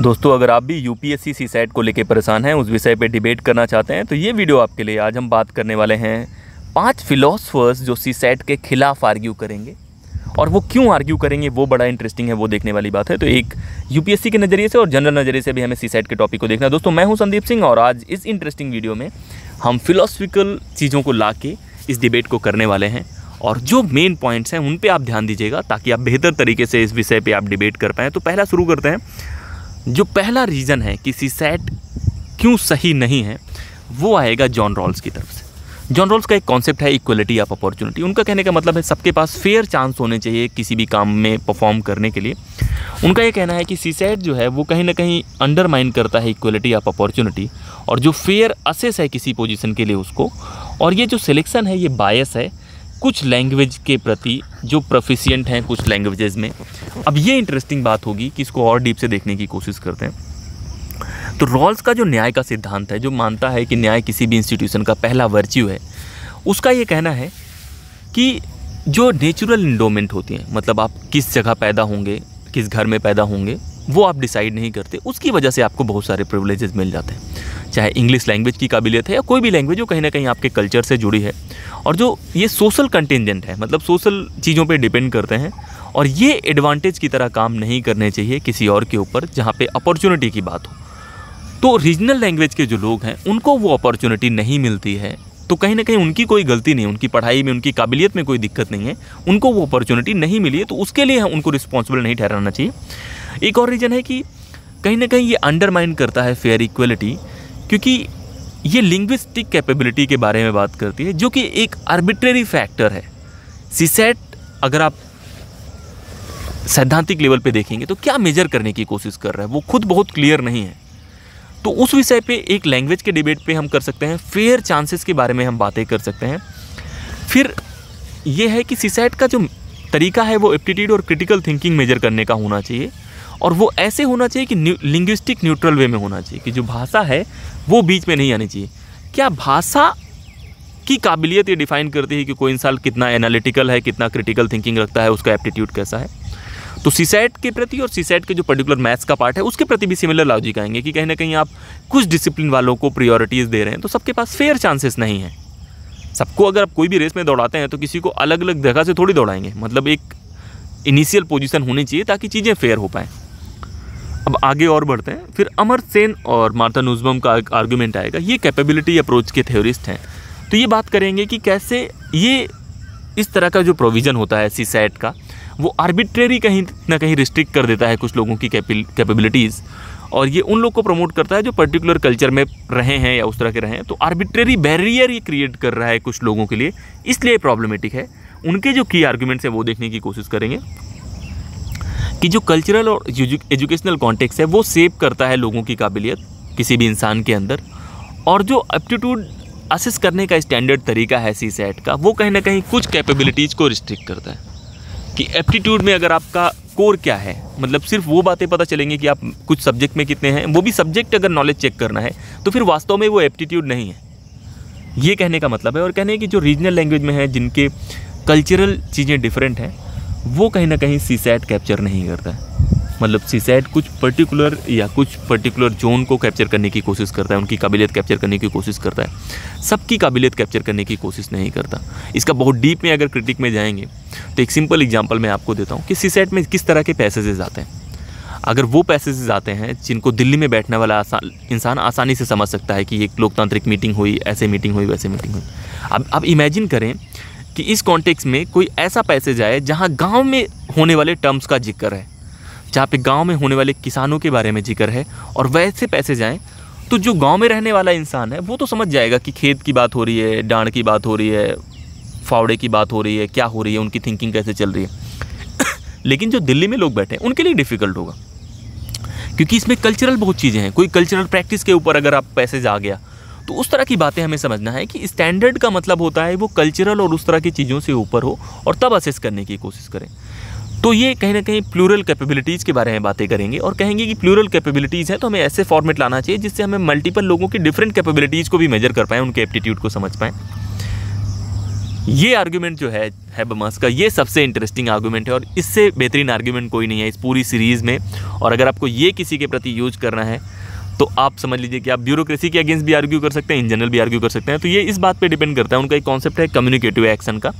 दोस्तों, अगर आप भी यूपीएससी सी सेट को लेकर परेशान हैं, उस विषय पे डिबेट करना चाहते हैं तो ये वीडियो आपके लिए आज हम बात करने वाले हैं पाँच फिलोसफर्स जो सी सेट के खिलाफ आर्ग्यू करेंगे। और वो क्यों आर्ग्यू करेंगे, वो बड़ा इंटरेस्टिंग है, वो देखने वाली बात है। तो एक यूपीएससी के नज़रिए से और जनरल नज़रिए से भी हमें सी सेट के टॉपिक को देखना। है दोस्तों, मैं हूँ संदीप सिंह और आज इस इंटरेस्टिंग वीडियो में हम फिलोसफिकल चीज़ों को ला के इस डिबेट को करने वाले हैं। और जो मेन पॉइंट्स हैं, उन पे आप ध्यान दीजिएगा, ताकि आप बेहतर तरीके से इस विषय पे आप डिबेट कर पाएँ। तो पहला शुरू करते हैं। जो पहला रीज़न है कि सी सैट क्यों सही नहीं है, वो आएगा जॉन रॉल्स की तरफ़ से। जॉन रॉल्स का एक कॉन्सेप्ट है इक्वलिटी ऑफ़ अपॉर्चुनिटी उनका कहने का मतलब है सबके पास फेयर चांस होने चाहिए किसी भी काम में परफॉर्म करने के लिए। उनका ये कहना है कि सी सैट जो है, वो कहीं ना कहीं अंडरमाइन करता है इक्वलिटी ऑफ़ अपॉर्चुनिटी और जो फेयर असेस है किसी पोजीशन के लिए उसको, और ये जो सिलेक्शन है, ये बायस है कुछ लैंग्वेज के प्रति जो प्रोफिशियंट हैं कुछ लैंग्वेजेस में, अब ये इंटरेस्टिंग बात होगी कि इसको और डीप से देखने की कोशिश करते हैं। तो रॉल्स का जो न्याय का सिद्धांत है, जो मानता है कि न्याय किसी भी इंस्टीट्यूशन का पहला वर्च्यू है, उसका ये कहना है कि जो नेचुरल इंडोमेंट होती हैं मतलब आप किस जगह पैदा होंगे, किस घर में पैदा होंगे वो आप डिसाइड नहीं करते, उसकी वजह से आपको बहुत सारे प्रिवलेजेस मिल जाते हैं। चाहे इंग्लिश लैंग्वेज की काबिलियत है या कोई भी लैंग्वेज जो कहीं ना कहीं आपके कल्चर से जुड़ी है। और जो ये सोशल कंटेंजेंट है मतलब सोशल चीज़ों पे डिपेंड करते हैं, और ये एडवांटेज की तरह काम नहीं करने चाहिए किसी और के ऊपर, जहाँ पे अपॉर्चुनिटी की बात हो। तो रीजनल लैंग्वेज के जो लोग हैं, उनको वो अपॉर्चुनिटी नहीं मिलती है तो कहीं ना कहीं उनकी कोई गलती नहीं उनकी पढ़ाई में, उनकी काबिलियत में कोई दिक्कत नहीं है, उनको वो अपॉर्चुनिटी नहीं मिली है तो उसके लिए उनको रिस्पॉन्सिबल नहीं ठहराना चाहिए। एक और रीज़न है कि कहीं ना कहीं ये अंडरमाइन करता है फेयर इक्वलिटी क्योंकि ये लिंग्विस्टिक कैपेबिलिटी के बारे में बात करती है, जो कि एक आर्बिट्रेरी फैक्टर है। सीसेट अगर आप सैद्धांतिक लेवल पे देखेंगे तो क्या मेजर करने की कोशिश कर रहा है? वो खुद बहुत क्लियर नहीं है। तो उस विषय पे एक लैंग्वेज के डिबेट पे हम कर सकते हैं फेयर चांसेस के बारे में हम बातें कर सकते हैं। फिर ये है कि सीसेट का जो तरीका है, वो एप्टीट्यूड और क्रिटिकल थिंकिंग मेजर करने का होना चाहिए। और वो ऐसे होना चाहिए कि न्यू, लिंग्विस्टिक न्यूट्रल वे में होना चाहिए कि जो भाषा है वो बीच में नहीं आनी चाहिए। क्या भाषा की काबिलियत ये डिफाइन करती है कि कोई इंसान कितना एनालिटिकल है कितना क्रिटिकल थिंकिंग रखता है उसका एप्टीट्यूड कैसा है? तो सीसेट के प्रति और सीसेट के जो पर्टिकुलर मैथ्स का पार्ट है उसके प्रति भी सिमिलर लॉजिक आएँगे कि कहीं ना कहीं आप कुछ डिसिप्लिन वालों को प्रियोरिटीज़ दे रहे हैं तो सबके पास फेयर चांसेस नहीं है। सबको अगर आप कोई भी रेस में दौड़ाते हैं तो किसी को अलग अलग जगह से थोड़ी दौड़ाएँगे। मतलब एक इनिशियल पोजीशन होनी चाहिए ताकि चीज़ें फेयर हो पाएँ। अब आगे और बढ़ते हैं। फिर अमर सेन और मार्था नुजबम का आर्ग्यूमेंट आएगा। ये कैपेबिलिटी अप्रोच के थ्योरिस्ट हैं। तो ये बात करेंगे कि कैसे ये इस तरह का जो प्रोविज़न होता है सी सैट का, वो आर्बिट्रेरी कहीं ना कहीं रिस्ट्रिक्ट कर देता है कुछ लोगों की कैपेबिलिटीज़ और ये उन लोग को प्रमोट करता है जो पर्टिकुलर कल्चर में रहे हैं या उस तरह के रहे हैं। तो आर्बिट्रेरी बैरियर ये क्रिएट कर रहा है कुछ लोगों के लिए। इसलिए प्रॉब्लमेटिक है। उनके जो की आर्ग्यूमेंट्स हैं वो देखने की कोशिश करेंगे। कि जो कल्चरल और एजुकेशनल कॉन्टेक्स है, वो सेव करता है लोगों की काबिलियत किसी भी इंसान के अंदर। और जो एप्टीट्यूड असेस करने का स्टैंडर्ड तरीका है सी सेट का, वो कहीं ना कहीं कुछ कैपेबिलिटीज़ को रिस्ट्रिक्ट करता है। कि एप्टीट्यूड में अगर आपका कोर क्या है मतलब सिर्फ़ वो बातें पता चलेंगी कि आप कुछ सब्जेक्ट में कितने हैं, वो भी सब्जेक्ट अगर नॉलेज चेक करना है तो फिर वास्तव में वो एप्टीट्यूड नहीं है। ये कहने का मतलब है, और कहने की जो रीजनल लैंग्वेज में है, जिनके कल्चरल चीज़ें डिफरेंट हैं वो कहीं ना कहीं सी सैट कैप्चर नहीं करता है। मतलब सी सैट कुछ पर्टिकुलर या कुछ पर्टिकुलर जोन को कैप्चर करने की कोशिश करता है, उनकी काबिलियत कैप्चर करने की कोशिश करता है। सबकी काबिलियत कैप्चर करने की कोशिश नहीं करता। इसका बहुत डीप में अगर क्रिटिक में जाएँगे तो एक सिंपल एग्ज़ाम्पल मैं आपको देता हूँ कि सी सेट में किस तरह के पैसेजेज आते हैं। अगर वो पैसेजेज आते हैं जिनको दिल्ली में बैठने वाला आसान, इंसान आसानी से समझ सकता है कि एक लोकतांत्रिक मीटिंग हुई, ऐसे मीटिंग हुई, वैसे मीटिंग हुई। अब अब इमेजिन करें कि इस कॉन्टेक्स में कोई ऐसा पैसेज आए जहाँ गाँव में होने वाले टर्म्स का ज़िक्र है, जहाँ पे गाँव में होने वाले किसानों के बारे में ज़िक्र है और वैसे पैसे जाएँ तो जो गाँव में रहने वाला इंसान है, वो तो समझ जाएगा कि खेत की बात हो रही है, डांड की बात हो रही है, फावड़े की बात हो रही है, क्या हो रही है, उनकी थिंकिंग कैसे चल रही है। लेकिन जो दिल्ली में लोग बैठे हैं, उनके लिए डिफ़िकल्ट होगा। क्योंकि इसमें कल्चरल बहुत चीज़ें हैं। कोई कल्चरल प्रैक्टिस के ऊपर अगर आप पैसेज आ गया तो उस तरह की बातें हमें समझना है कि स्टैंडर्ड का मतलब होता है वो कल्चरल और उस तरह की चीज़ों से ऊपर हो और तब असेस करने की कोशिश करें। तो ये कहीं ना कहीं प्लूरल कैपेबिलिटीज़ के बारे में बातें करेंगे और कहेंगे कि प्लूरल कैपेबिलिटीज़ हैं तो हमें ऐसे फॉर्मेट लाना चाहिए जिससे हमें मल्टीपल लोगों की डिफरेंट कैपेबिलिटीज़ को भी मेजर कर पाएँ, उनके एप्टीट्यूड को समझ पाएँ। ये आर्ग्यूमेंट जो है हैबमस का, ये सबसे इंटरेस्टिंग आर्ग्यूमेंट है और इससे बेहतरीन आर्ग्यूमेंट कोई नहीं है इस पूरी सीरीज़ में। और अगर आपको ये किसी के प्रति यूज़ करना है तो आप समझ लीजिए कि आप ब्यूरोक्रेसी के अगेंस्ट भी आर्ग्यू कर सकते हैं इन जनरल भी आर्ग्यू कर सकते हैं। तो ये इस बात पर डिपेंड करता है, उनका एक कॉन्सेप्ट है कम्युनिकेटिव एक्शन का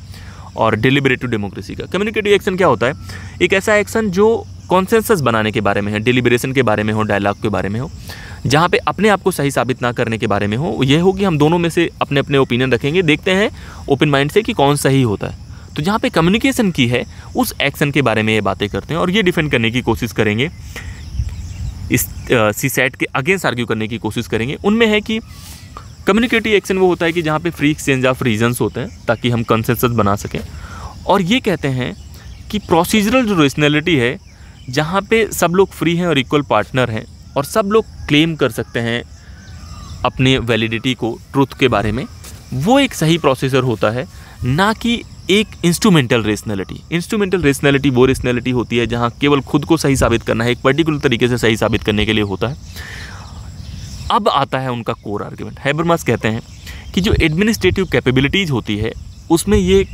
और डिलिबरेटिव डेमोक्रेसी का। कम्युनिकेटिव एक्शन क्या होता है? एक ऐसा एक्शन जो कॉन्सेंसस बनाने के बारे में है डिलिबरेशन के बारे में हो डायलॉग के बारे में हो, जहाँ पे अपने आप को सही साबित ना करने के बारे में हो। ये हो कि हम दोनों में से अपने अपने ओपिनियन रखेंगे, देखते हैं ओपन माइंड से कि कौन सही होता है। तो जहाँ पे कम्युनिकेशन की है, उस एक्शन के बारे में ये बातें करते हैं और ये डिफेंड करने की कोशिश करेंगे इस सी सेट के अगेंस्ट आर्ग्यू करने की कोशिश करेंगे। उनमें है कि कम्युनिकेटिव एक्शन वो होता है कि जहाँ पे फ्री एक्सचेंज ऑफ़ रीजन्स होते हैं, ताकि हम कंसेंसस बना सकें। और ये कहते हैं कि प्रोसीजरल जो रेशनैलिटी है, जहाँ पे सब लोग फ्री हैं और इक्वल पार्टनर हैं, और सब लोग क्लेम कर सकते हैं अपने वैलिडिटी को ट्रुथ के बारे में। वो एक सही प्रोसीजर होता है, ना कि एक इंस्ट्रूमेंटल रेशनैलिटी इंस्ट्रूमेंटल रेशनैलिटी वो रेशनैलिटी होती है जहाँ केवल खुद को सही साबित करना है, एक पर्टिकुलर तरीके से सही साबित करने के लिए होता है। अब आता है उनका कोर आर्ग्यूमेंट हैबरमास कहते हैं कि जो एडमिनिस्ट्रेटिव कैपेबिलिटीज़ होती है, उसमें ये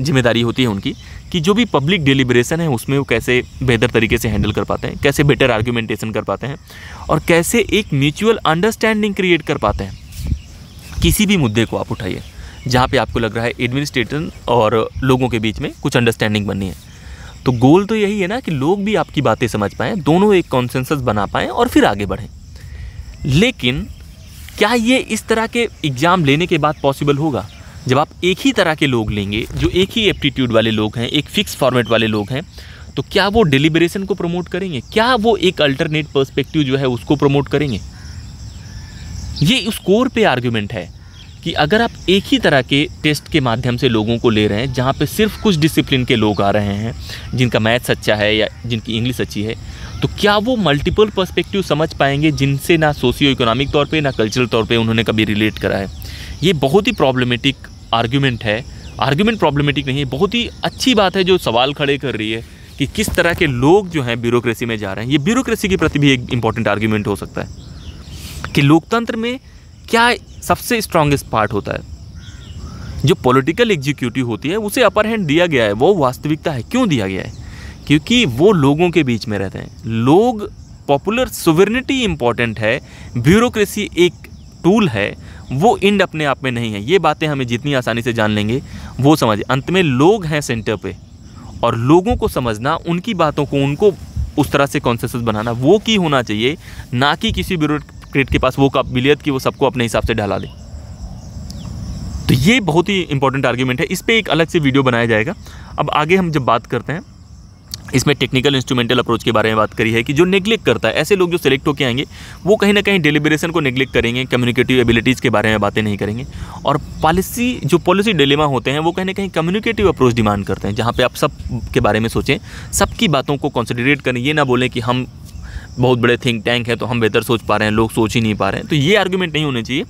ज़िम्मेदारी होती है उनकी कि जो भी पब्लिक डिलीबरेशन है, उसमें वो कैसे बेहतर तरीके से हैंडल कर पाते हैं, कैसे बेटर आर्ग्यूमेंटेशन कर पाते हैं और कैसे एक म्यूचुअल अंडरस्टैंडिंग क्रिएट कर पाते हैं। किसी भी मुद्दे को आप उठाइए। जहाँ पे आपको लग रहा है एडमिनिस्ट्रेटर और लोगों के बीच में कुछ अंडरस्टैंडिंग बननी है। तो गोल तो यही है ना कि लोग भी आपकी बातें समझ पाएँ, दोनों एक कॉन्सेंसस बना पाएँ और फिर आगे बढ़ें। लेकिन क्या ये इस तरह के एग्ज़ाम लेने के बाद पॉसिबल होगा? जब आप एक ही तरह के लोग लेंगे, जो एक ही एप्टीट्यूड वाले लोग हैं, एक फिक्स फॉर्मेट वाले लोग हैं तो क्या वो डिलीबरेशन को प्रमोट करेंगे? क्या वो एक अल्टरनेट पर्सपेक्टिव जो है उसको प्रमोट करेंगे? ये उस कोर पे आर्ग्यूमेंट है। कि अगर आप एक ही तरह के टेस्ट के माध्यम से लोगों को ले रहे हैं, जहाँ पे सिर्फ़ कुछ डिसिप्लिन के लोग आ रहे हैं, जिनका मैथ्स अच्छा है या जिनकी इंग्लिश अच्छी है तो क्या वो मल्टीपल पर्सपेक्टिव समझ पाएँगे जिनसे ना सोशियो इकोनॉमिक तौर पे, ना कल्चरल तौर पे उन्होंने कभी रिलेट करा है? ये बहुत ही प्रॉब्लमेटिक आर्ग्यूमेंट है। आर्ग्यूमेंट प्रॉब्लमेटिक नहीं है बहुत ही अच्छी बात है जो सवाल खड़े कर रही है कि किस तरह के लोग जो हैं ब्यूरोक्रेसी में जा रहे हैं। ये ब्यूरोक्रेसी के प्रति भी एक इंपॉर्टेंट आर्ग्यूमेंट हो सकता है कि लोकतंत्र में क्या सबसे स्ट्रांगेस्ट पार्ट होता है? जो पॉलिटिकल एग्जीक्यूटिव होती है, उसे अपर हैंड दिया गया है, वो वास्तविकता है। क्यों दिया गया है? क्योंकि वो लोगों के बीच में रहते हैं। लोग पॉपुलर सोवर्निटी इंपॉर्टेंट है ब्यूरोक्रेसी एक टूल है, वो इंड अपने आप में नहीं है। ये बातें हमें जितनी आसानी से जान लेंगे, वो समझ अंत में लोग हैं सेंटर पे, और लोगों को समझना, उनकी बातों को, उनको उस तरह से कॉन्सेंसस बनाना, वो की होना चाहिए, ना कि किसी ब्यूरोक्रेट के पास वो काबिलियत की वो सबको अपने हिसाब से ढाला दे। तो ये बहुत ही इंपॉर्टेंट आर्ग्यूमेंट है। इस पर एक अलग से वीडियो बनाया जाएगा। अब आगे हम जब बात करते हैं, इसमें टेक्निकल इंस्ट्रूमेंटल अप्रोच के बारे में बात करी है कि जो नेग्लेक्ट करता है, ऐसे लोग जो सिलेक्ट होकर आएँगे, वो कहीं ना कहीं डिलीबरेशन को नेग्लेक्ट करेंगे कम्युनिकेटिव एबिलिटीज़ के बारे में बातें नहीं करेंगे। और पॉलिसी जो पॉलिसी डिलेमा होते हैं, वो कहीं ना कहीं कम्युनिकेटिव अप्रोच डिमांड करते हैं, जहाँ पे आप सब के बारे में सोचें, सबकी बातों को कॉन्सिडरेट करें। ये ना बोलें कि हम बहुत बड़े थिंक टैंक है तो हम बेहतर सोच पा रहे हैं, लोग सोच ही नहीं पा रहे हैं। तो ये आर्ग्यूमेंट नहीं होने चाहिए।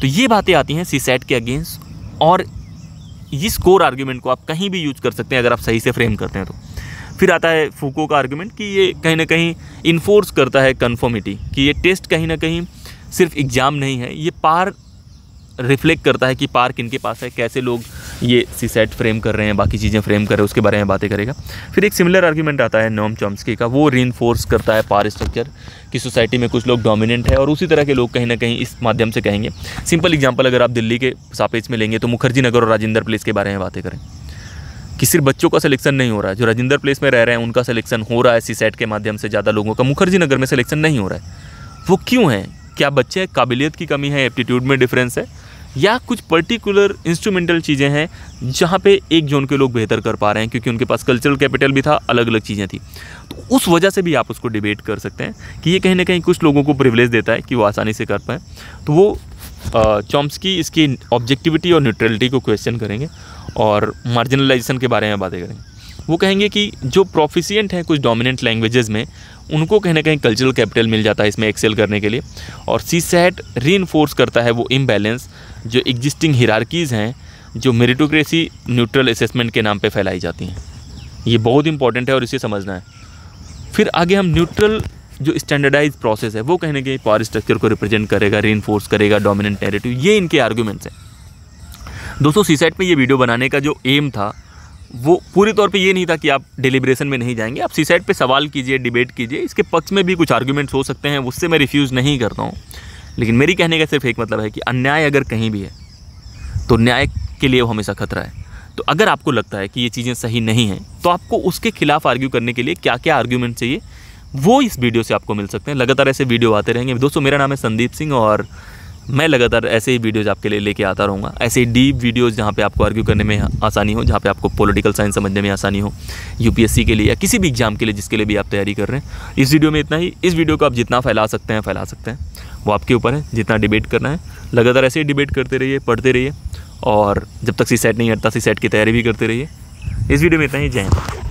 तो ये बातें आती हैं सी के अगेंस्ट और इस कोर आर्ग्यूमेंट को आप कहीं भी यूज़ कर सकते हैं, अगर आप सही से फ्रेम करते हैं तो। फिर आता है फूको का आर्ग्यूमेंट कि ये कहीं ना कहीं इन्फोर्स करता है कन्फर्मिटी कि ये टेस्ट कहीं ना कहीं सिर्फ़ एग्ज़ाम नहीं है, ये पार रिफ्लेक्ट करता है कि पार किन के पास है, कैसे लोग ये सी सेट फ्रेम कर रहे हैं, बाकी चीज़ें फ्रेम कर रहे हैं, उसके बारे में बातें करेगा। फिर एक सिमिलर आर्ग्यूमेंट आता है नॉम चॉम्स्की का, वो री करता है पार स्ट्रक्चर कि सोसाइटी में कुछ लोग डोमिनेंट है और उसी तरह के लोग कहीं ना कहीं इस माध्यम से कहेंगे। सिंपल एग्ज़ाम्पल अगर आप दिल्ली के सापेक्ष में लेंगे तो मुखर्जी नगर और राजेंद्र प्लेस के बारे में बातें करें। कि सिर्फ़ बच्चों का सिलेक्शन नहीं हो रहा है, जो राजेंद्र प्लेस में रह रहे हैं, उनका सिलेक्शन हो रहा है सी सेट के माध्यम से ज़्यादा लोगों का। मुखर्जी नगर में सिलेक्शन नहीं हो रहा है। वो क्यों है? क्या बच्चे काबिलियत की कमी है एप्टीट्यूड में डिफरेंस है। या कुछ पर्टिकुलर इंस्ट्रूमेंटल चीज़ें हैं जहाँ पे एक जोन के लोग बेहतर कर पा रहे हैं, क्योंकि उनके पास कल्चरल कैपिटल भी था अलग अलग चीज़ें थी। तो उस वजह से भी आप उसको डिबेट कर सकते हैं कि ये कहीं ना कहीं कुछ लोगों को प्रिवलेज देता है कि वो आसानी से कर पाएँ। तो वो चॉम्स्की इसकी ऑब्जेक्टिविटी और न्यूट्रलिटी को क्वेश्चन करेंगे और मार्जिनलाइजेशन के बारे में बातें करेंगे। वो कहेंगे कि जो प्रोफिशियंट हैं कुछ डोमिनेंट लैंग्वेजेस में, उनको कहीं ना कहीं कल्चरल कैपिटल मिल जाता है इसमें एक्सेल करने के लिए और सी सेट री करता है वो इम्बैलेंस जो एग्जिस्टिंग हिरारकीज़ हैं, जो मेरिटोक्रेसी न्यूट्रल असेसमेंट के नाम पे फैलाई जाती हैं। ये बहुत इंपॉर्टेंट है और इसे समझना है। फिर आगे हम न्यूट्रल जो स्टैंडर्डाइज प्रोसेस है, वो कहने के पावर स्ट्रक्चर को रिप्रेजेंट करेगा री करेगा डोमिनेंट नेरेटिव ये इनके आर्ग्यूमेंट्स हैं। दोस्तों सी सेट में ये वीडियो बनाने का जो एम था, वो पूरी तौर पे ये नहीं था कि आप डिलीब्रेशन में नहीं जाएँगे। आप सी सेट पर सवाल कीजिए डिबेट कीजिए, इसके पक्ष में भी कुछ आर्ग्यूमेंट्स हो सकते हैं, उससे मैं रिफ्यूज़ नहीं करता हूँ। लेकिन मेरी कहने का सिर्फ़ एक मतलब है कि अन्याय अगर कहीं भी है तो न्याय के लिए वो हमेशा खतरा है। तो अगर आपको लगता है कि ये चीज़ें सही नहीं हैं तो आपको उसके खिलाफ आर्ग्यू करने के लिए क्या क्या आर्ग्यूमेंट चाहिए, वो इस वीडियो से आपको मिल सकते हैं। लगातार ऐसे वीडियो आते रहेंगे। दोस्तों, मेरा नाम है संदीप सिंह और मैं लगातार ऐसे ही वीडियोज़ आपके लिए लेके आता रहूँगा। ऐसे ही डीप वीडियोज़ जहाँ पे आपको आर्ग्यू करने में आसानी हो, जहाँ पे आपको पॉलिटिकल साइंस समझने में आसानी हो यूपीएससी के लिए या किसी भी एग्ज़ाम के लिए जिसके लिए भी आप तैयारी कर रहे हैं। इस वीडियो में इतना ही। इस वीडियो को आप जितना फैला सकते हैं, फैला सकते हैं। वो आपके ऊपर है, जितना डिबेट करना है। लगातार ऐसे ही डिबेट करते रहिए, पढ़ते रहिए, और जब तक सी सेट नहीं हटता, सी सेट की तैयारी भी करते रहिए। इस वीडियो में इतना ही, जय हिंद।